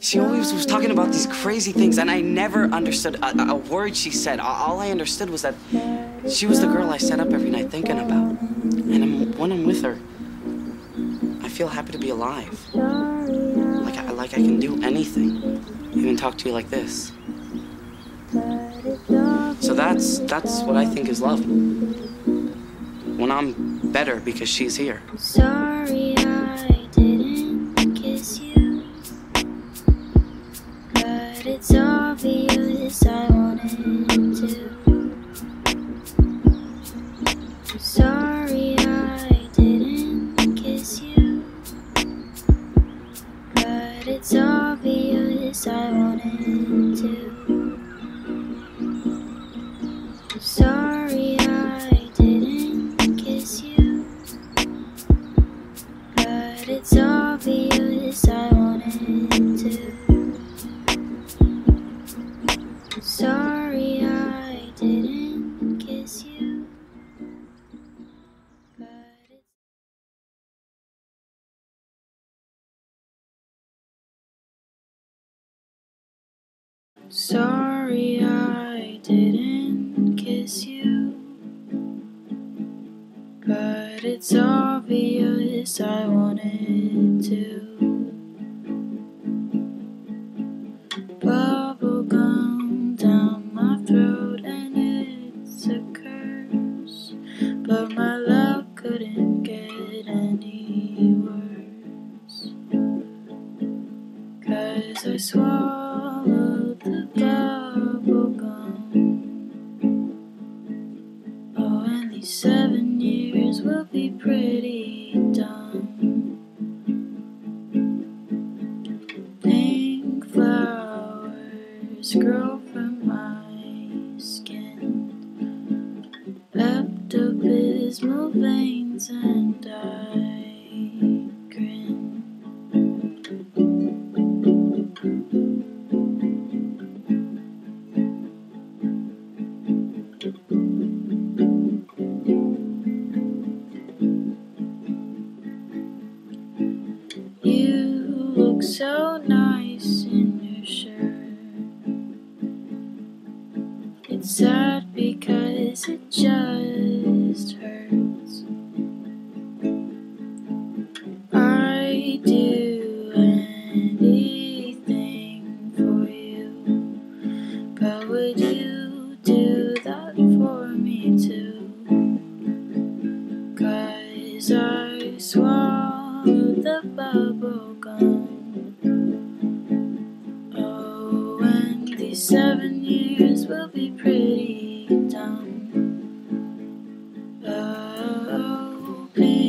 She always was talking about these crazy things, and I never understood a, a word she said. All I understood was that she was the girl I sat up every night thinking about. And I'm, when I'm with her, I feel happy to be alive. Like I, like I can do anything, even talk to you like this. So that's that's what I think is love. When I'm better because she's here. Sorry Sorry I didn't kiss you, but it's obvious I wanted to. Sorry I didn't kiss you, but it's obvious I wanted to. Bubble gum down my throat, and it's a curse, but my love couldn't get any worse. Cause I swallowed seven years will be pretty dumb. So nice in your shirt. It's sad because it just hurts. I do anything for you, but would you do that for me too? Cause I swallowed the bubble seven years will be pretty dumb. Oh, please.